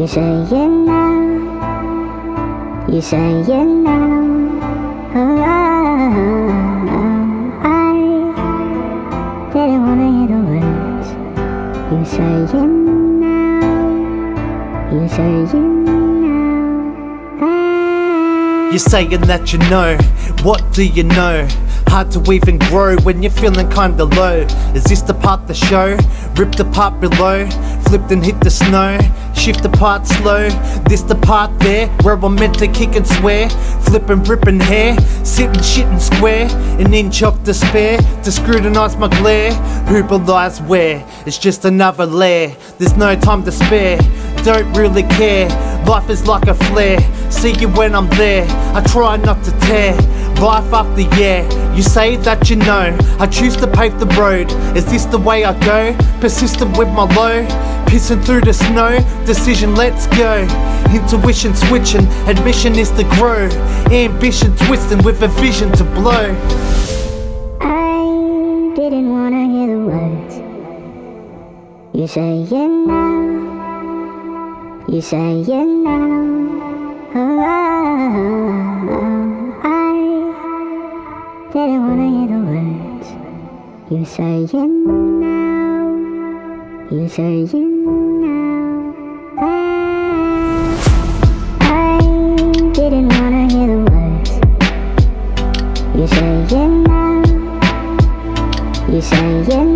You say it now. You say it now. Oh, I didn't wanna hear the words. You say it now. You say it. You're saying that you know, what do you know? Hard to even grow when you're feeling kinda low. Is this the part the show? Ripped apart below, flipped and hit the snow. Shift apart slow, this the part there where I'm meant to kick and swear. Flipping, ripping hair, sitting, shitting square. An inch of despair to scrutinize my glare. Who belies where? It's just another lair. There's no time to spare, don't really care. Life is like a flare, see you when I'm there. I try not to tear. Life after year, you say that you know. I choose to pave the road. Is this the way I go? Persistent with my low, pissing through the snow. Decision, let's go. Intuition switching, admission is to grow. Ambition twisting with a vision to blow. I didn't wanna hear the words. You say it now. You say it now. Oh, I didn't wanna hear the words. You say it now. You say it now. I didn't wanna hear the words. You say it now. You say it now.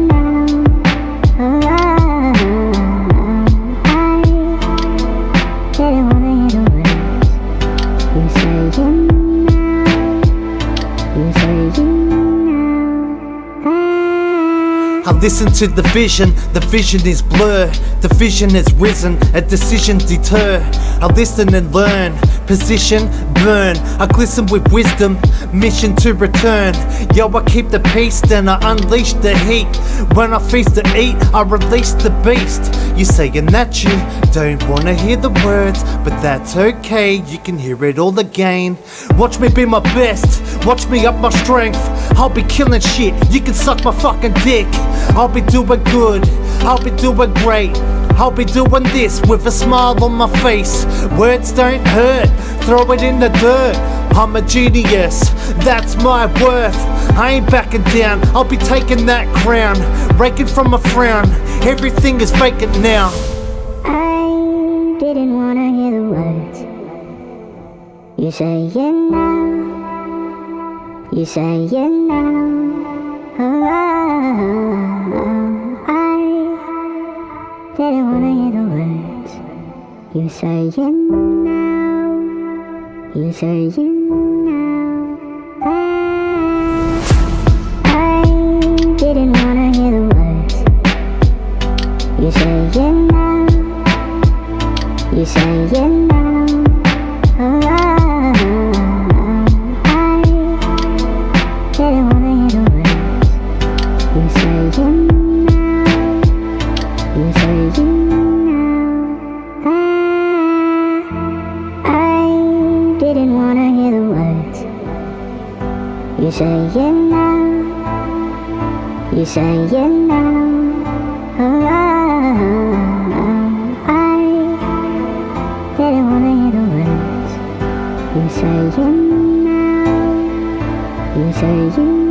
I listen to the vision, the vision is blur, the vision has risen, a decision deter. I listen and learn, position burn. I glisten with wisdom, mission to return. Yo, I keep the peace, then I unleash the heat. When I feast to eat, I release the beast. You saying that you don't wanna hear the words, but that's okay, you can hear it all again. Watch me be my best, watch me up my strength. I'll be killing shit, you can suck my fucking dick. I'll be doing good, I'll be doing great. I'll be doing this with a smile on my face. Words don't hurt, throw it in the dirt. I'm a genius, that's my worth. I ain't backing down, I'll be taking that crown. Raking from a frown, everything is vacant now. I didn't wanna hear the words. You say it now. You say it now. Oh, I didn't wanna hear the words. You say it now. You say it now. I didn't wanna hear the words. You say it now. You say it now. You say it now. You say it now. Oh, I didn't wanna hear the words. You say it now. You say it